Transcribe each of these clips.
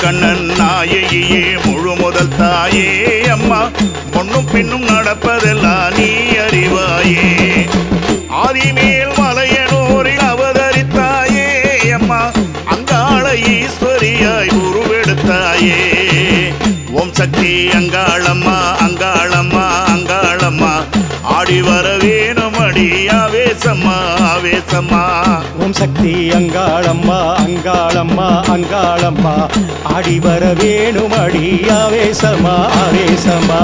கண்ணன் நாயகியே முழு முதல் தாயே. அம்மா பொண்ணும் பின்னும் நடப்பதெல்லாம் நீ அறிவாயே. ஆதிமேல் மலையனூரில் அவதரித்தாயே. அம்மா அங்காள ஈஸ்வரியாய் உருவெடுத்தாயே. ஓம் சக்தி அங்காளம்மா ஆவேசம்மா ஓம் சக்தி அங்காளம்மா அங்காளம்மா அங்காளம்மா. ஆடி வர வேணும் அடி ஆவேசமா ஆவேசமா.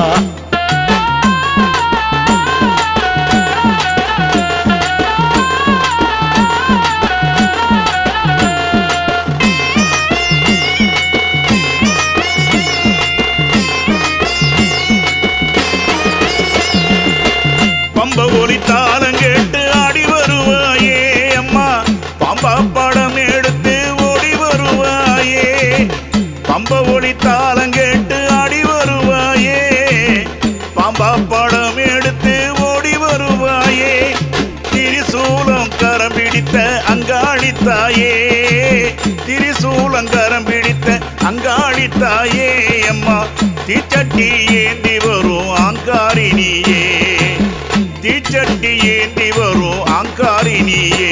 படம் எடுத்து ஓடி வருவாயே. பம்ப ஒளி தாளம் கேட்டு ஆடி வருவாயே. பம்பா படம் எடுத்து ஓடி வருவாயே. திரிசூலம் கரம் பிடித்த அங்காளி தாயே. திரிசூலம் கரம் பிடித்த அங்காளி தாயே. அம்மா தீச்சட்டி ஏந்தி வரும் ஆங்காரினியே தீச்சட்டி ஏந்தி வரும் ஆங்காரினியே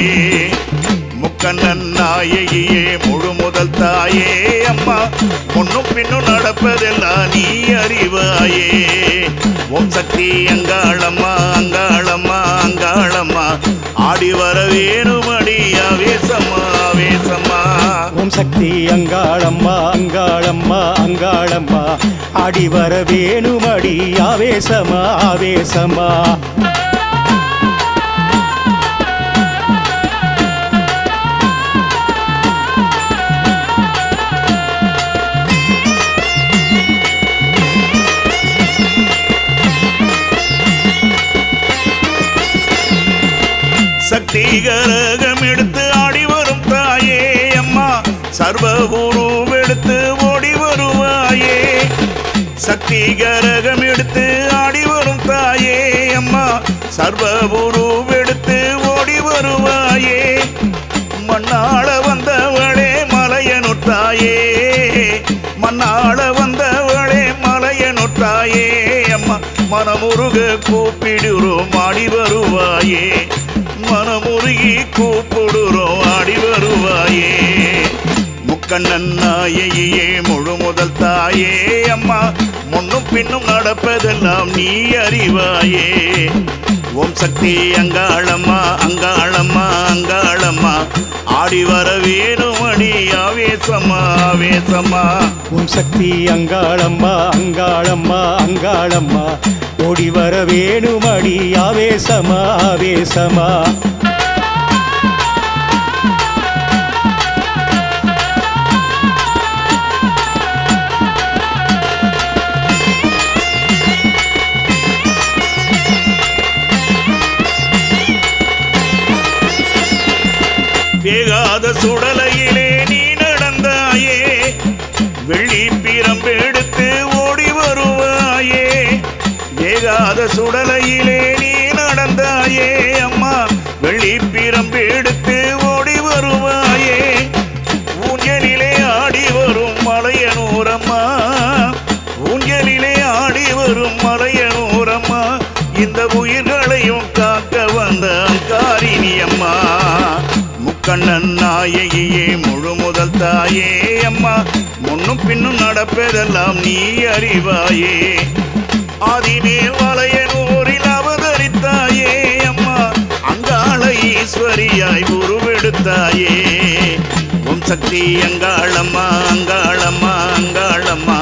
கண்ணன் நாயகியே முழு முதல் தாயே. அம்மா முன்னும் பின்னும் நடப்பதெல்லாம் நீ அறிவாயே. ஓம் சக்தி அங்காளம்மா அங்காளம்மா அங்காளம்மா. ஆடி வர வேணுமடி ஆவேசம்மா ஆவேசம்மா. ஓம் சக்தி அங்காளம்மா அங்காளம்மா அங்காளம்மா. ஆடி வர வேணுமடி ஆவேசமா ஆவேசமா சர்வ சர்வ எடுத்து ஓடி வருவாயே. சக்தி கரகம் எடுத்து ஆடி வரும் தாயே. அம்மா சர்வ எடுத்து ஓடி வருவாயே. மண்ணாள வந்தவளே மலையனுத்தாயே மண்ணாள வந்தவளே மலையனுத்தாயே அம்மா மனமுருக கூப்பிடுறோம் ஆடி வருவாயே. மனமுருகி கூப்பிடுறோம் ஆடி வருவாயே. கண்ணன் நாயகியே முழு முதல் தாயே. அம்மா முன்னும் பின்னும் நடப்பதெல்லாம் நீ அறிவாயே. ஓம் சக்தி அங்காளம்மா அங்காளம்மா அங்காளம்மா. ஆடி வர வேணும் அடி ஆவேசம்மா ஆவேசம்மா. ஓம் சக்தி அங்காளம்மா அங்காளம்மா அங்காளம்மா. ஓடி வர வேணும் அடி ஆவேசமா ஆவேசமா வேகாத சுடலையிலே நீ நடந்தாயே அம்மா. வெள்ளி பிரம்பெடுத்து ஓடி வருவாயே. ஊஞ்சலிலே ஆடி வரும் மலையனூரம்மா. ஊஞ்சலிலே ஆடி வரும் மலையனூரம்மா. இந்த உயிர்களையும் காக்க வந்த காரிணி அம்மா. முக்கண்ணன் நாயகியே முழு முதல் தாயே அம்மா. முன்னும் பின்னும் நடப்பதெல்லாம் நீ அறிவாயே. ஆதிமேல் வளைய சக்தி அங்காளம்மா அங்காளம்மா அங்காளம்மா.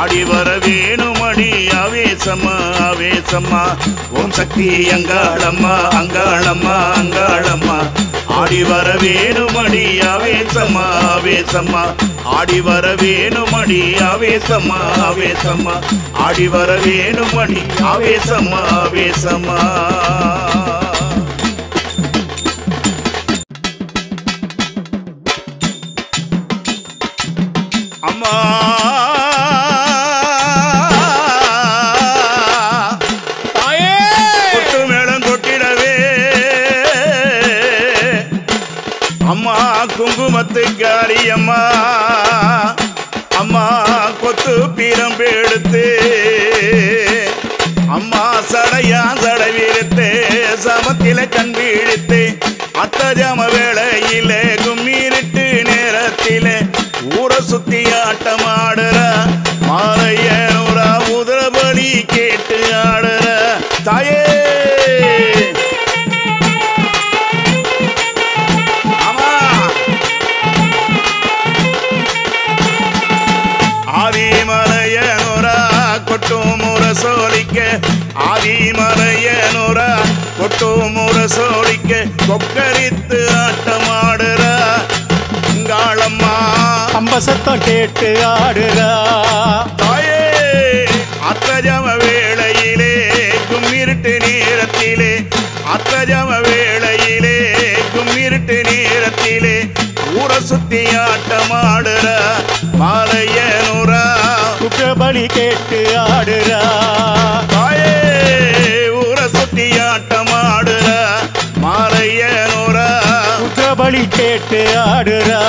ஆடி வர வேணுமணி ஆவேசம்மா ஆவேசம்மா. ஓம் சக்தி அங்காளம்மா அங்காளம்மா அங்காளம்மா. ஆடி வர வேணுமணி ஆவேசம்மா ஆவேசம்மா. ஆடி வர வேணுமணி ஆவேசம்மா ஆவேசம்மா. ஆடி வர வேணுமணி ஆவேசம்மா ஆவேசம்மா. அம்மா. அம்மா குங்குமத்து காளி அம்மா. அம்மா கொத்து பீரம் எடுத்து அம்மா சடையா சடவிருத்து. சமத்தில கண் வீழ்த்து. அத்த ஜம வேளையிலே கும்மிருட்டு நேரத்திலே ஊரை சுத்தி ஆட்டம் ஆடுற மாலையனூரா உதிரபலி கேட்டு ஆடுற தாயே. ஆமா. ஆதிமலையனுரா கொட்டும் முற சோழிக்க ஆதிமலையனுரா கொட்டும் முற சோழிக்க கொக்கரித்து ஆட்டமாடுற அம்ப சத்தம் கேட்டு ஆடுறா. தாயே அத்தஜம வேளையிலே கும்மிருட்டு நேரத்திலே அத்தஜம வேளையிலே கும்மிருட்டு நேரத்திலே ஊரை சுத்தி ஆட்டமாடுற மாலையனுரா குற்றபலி கேட்டு ஆடுறா. தாயே ஊரை சுத்தி ஆட்டமாடுற மாலையனுரா குற்றபலி கேட்டு ஆடுறா.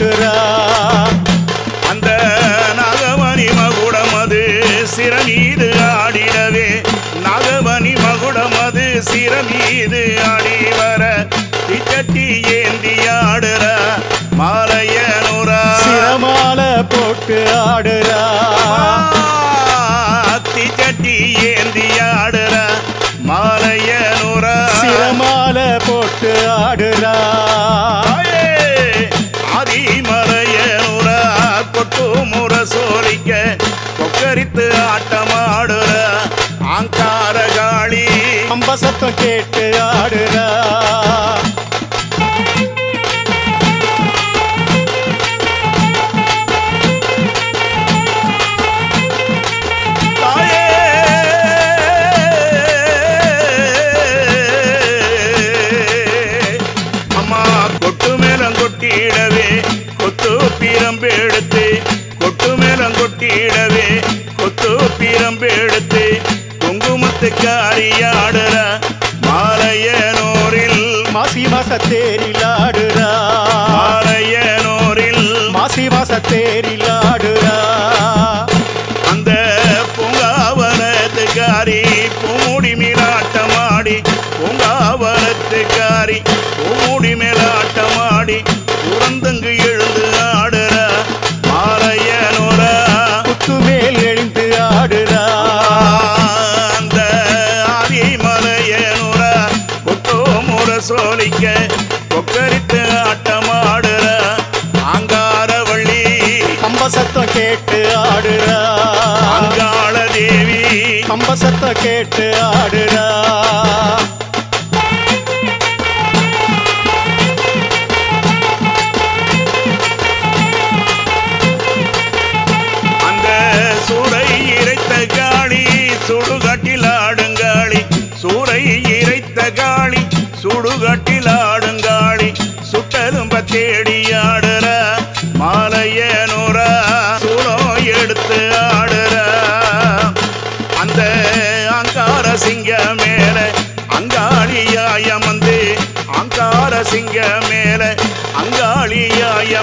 ஓட்டுறா அந்த நாகமணி மகுடம் அது சிறமீது ஆடிடவே. நாகமணி மகுடம் அது சிறமீது ஆடி வர திக்கட்டி ஏந்தி ஆடுற மாலையனுரா. சிரமால போட்டு ஆடுறா. சத்தம் கேட்டு ஆடுறா. தாயே. கொட்டிடவே கொத்து பீரம்பு எடுத்து. கொட்டு மேலம் கொட்டிடவே கொத்து பீரம்பு குங்குமத்து காரியாடுற. மாலையனூரில் மாசி மாச தேரில் ஆடுறா. மாலையனூரில் மாசி மாச தேரில் ஆடுறா. அந்த பூங்காவனத்துக்காரி பூமுடி மேலாட்டமாடி பூங்காவனத்துக்காரி பூமுடி மேலாட்டமாடி சோழிக்க கொக்கரித்து ஆட்டமாடுற ஆங்காரவள்ளி அம்ப சத்தம் கேட்டு ஆடுறா. அங்காள தேவி. அம்ப சத்தம் கேட்டு ஆடுறா.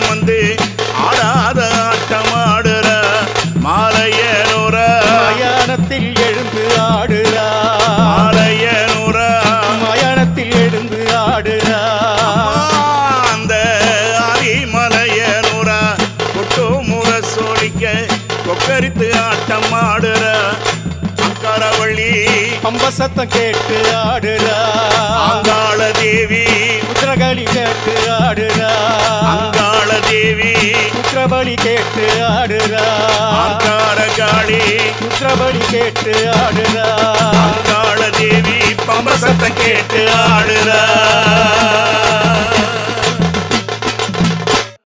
வந்து ஆடாத ஆட்டமாடுற மாலையனூரா மயானத்தில் எழுந்து ஆடுறா. மாலையனூரா மயானத்தில் எழுந்து ஆடுறா. அந்த ஆதிமலையனூரா கொட்டு முற சோழிக்க கொக்கரித்து ஆட்டம் ஆடுற அக்கரவள்ளி அம்ப சத்தம் கேட்டு ஆடுறா. தேவி குதிரகளி கேட்டு ஆடுறா. குதிரபலி கேட்டு ஆடுறா. காளி. குதிரபலி கேட்டு ஆடுறா. அங்காள தேவி பம்பசத்தை கேட்டு ஆடுற.